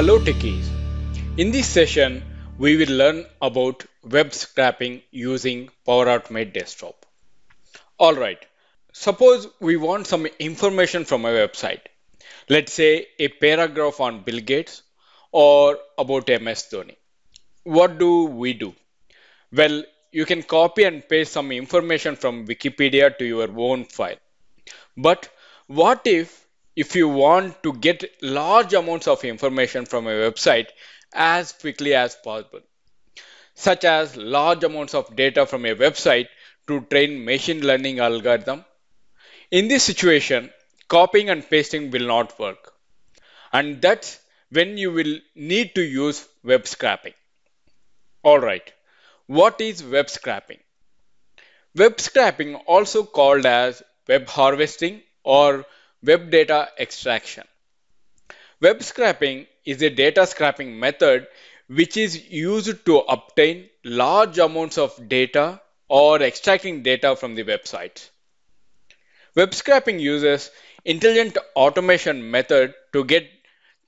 Hello techies. In this session, we will learn about web scraping using Power Automate Desktop. Alright, suppose we want some information from a website. Let's say a paragraph on Bill Gates or about MS Dhoni. What do we do? Well, you can copy and paste some information from Wikipedia to your own file. But what if if you want to get large amounts of information from a website as quickly as possible, such as large amounts of data from a website to train machine learning algorithm. In this situation, copying and pasting will not work. And that's when you will need to use web scraping. Alright, what is web scraping? Web scraping, also called as web harvesting or web data extraction. Web scraping is a data scraping method which is used to obtain large amounts of data or extracting data from the website. Web scraping uses intelligent automation method to get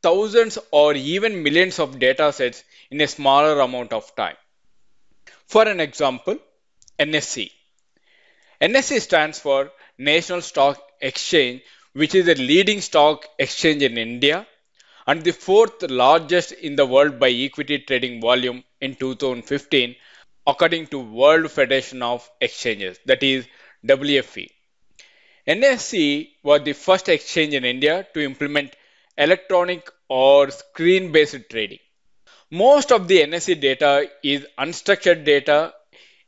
thousands or even millions of data sets in a smaller amount of time. For an example, NSE. NSE stands for National Stock Exchange, which is a leading stock exchange in India and the fourth largest in the world by equity trading volume in 2015 according to World Federation of Exchanges that is WFE. NSE was the first exchange in India to implement electronic or screen based trading. Most of the NSE data is unstructured data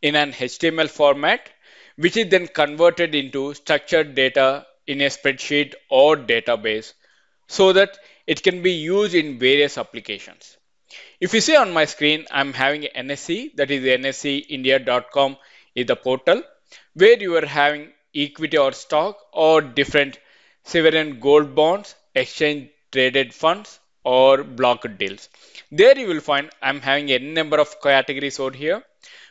in an HTML format which is then converted into structured data in a spreadsheet or database so that it can be used in various applications. If you see on my screen, I'm having NSE, that is nseindia.com is the portal where you are having equity or stock or different sovereign gold bonds, exchange traded funds or block deals. There you will find I'm having a number of categories over here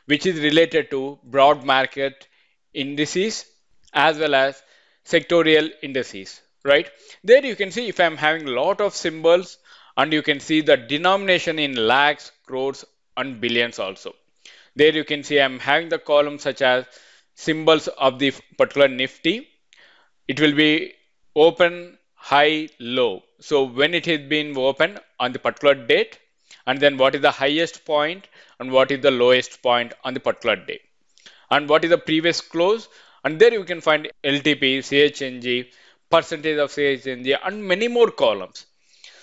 which is related to broad market indices as well as sectorial indices, right? There you can see if I'm having a lot of symbols and you can see the denomination in lakhs, crores and billions also. There you can see I'm having the column such as symbols of the particular nifty. It will be open, high, low. So when it has been open on the particular date and then what is the highest point and what is the lowest point on the particular day and what is the previous close and there you can find LTP, CHNG, percentage of CHNG and many more columns.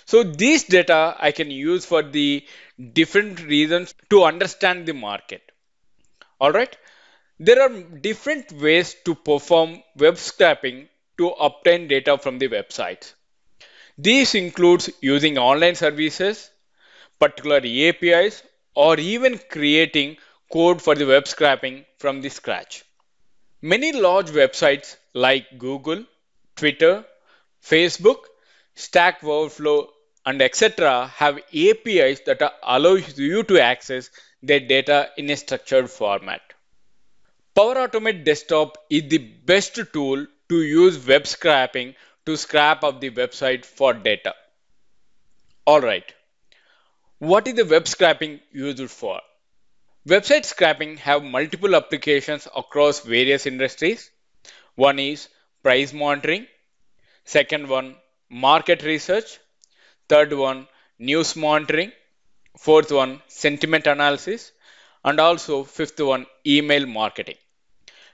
So these data I can use for the different reasons to understand the market. All right. There are different ways to perform web scraping to obtain data from the website. These includes using online services, particular APIs, or even creating code for the web scraping from the scratch. Many large websites like Google, Twitter, Facebook, Stack Overflow, and etc. have APIs that allow you to access their data in a structured format. Power Automate Desktop is the best tool to use web scraping to scrap up the website for data. Alright, what is the web scraping used for? Website scraping have multiple applications across various industries. One is price monitoring, second one market research, third one news monitoring, fourth one sentiment analysis, and also fifth one email marketing.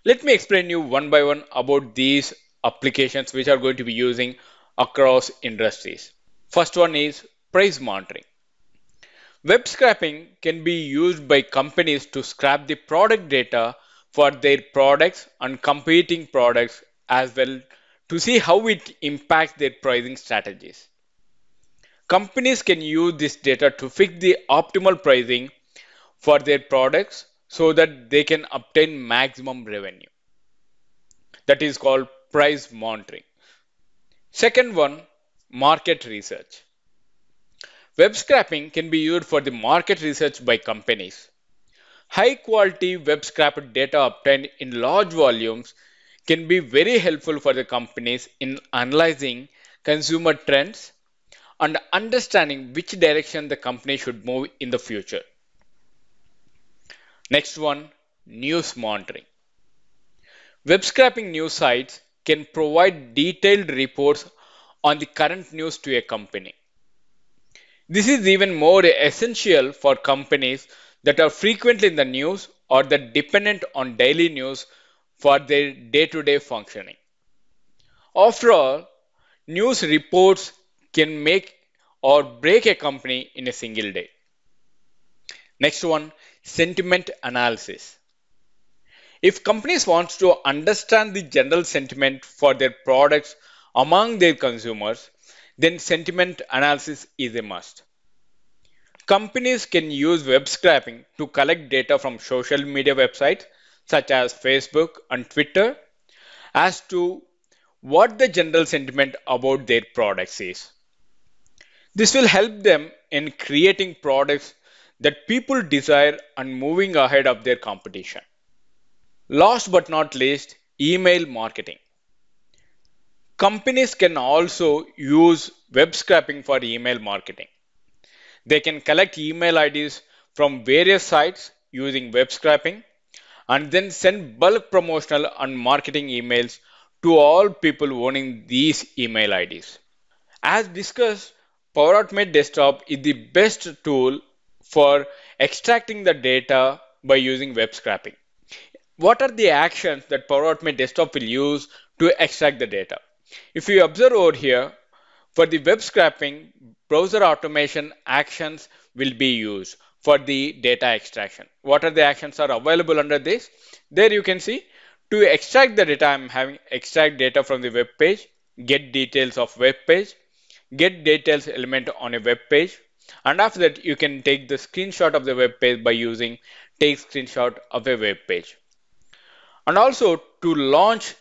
Let me explain you one by one about these applications which are going to be using across industries. First one is price monitoring. Web scraping can be used by companies to scrap the product data for their products and competing products as well to see how it impacts their pricing strategies. Companies can use this data to fix the optimal pricing for their products so that they can obtain maximum revenue. That is called price monitoring. Second one, market research. Web scraping can be used for the market research by companies. High quality web scraped data obtained in large volumes can be very helpful for the companies in analyzing consumer trends and understanding which direction the company should move in the future. Next one, news monitoring. Web scraping news sites can provide detailed reports on the current news to a company. This is even more essential for companies that are frequently in the news or that dependent on daily news for their day-to-day functioning. After all, news reports can make or break a company in a single day. Next one, sentiment analysis. If companies want to understand the general sentiment for their products among their consumers, then sentiment analysis is a must. Companies can use web scraping to collect data from social media websites such as Facebook and Twitter as to what the general sentiment about their products is. This will help them in creating products that people desire and moving ahead of their competition. Last but not least, email marketing. Companies can also use web scraping for email marketing. They can collect email IDs from various sites using web scraping and then send bulk promotional and marketing emails to all people owning these email IDs. As discussed, Power Automate Desktop is the best tool for extracting the data by using web scraping. What are the actions that Power Automate Desktop will use to extract the data? If you observe over here, for the web scraping, browser automation actions will be used for the data extraction. What are the actions are available under this? There you can see to extract the data, I'm having extract data from the web page, get details of web page, get details element on a web page. And after that, you can take the screenshot of the web page by using take screenshot of a web page. And also to launch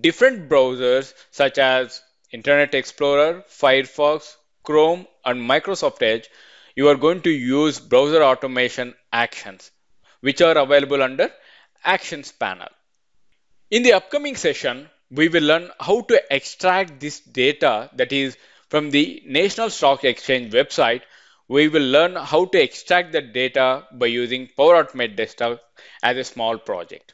different browsers such as Internet Explorer, Firefox, Chrome, and Microsoft Edge, you are going to use browser automation actions, which are available under Actions panel. In the upcoming session, we will learn how to extract this data that is from the National Stock Exchange website. We will learn how to extract the data by using Power Automate Desktop as a small project.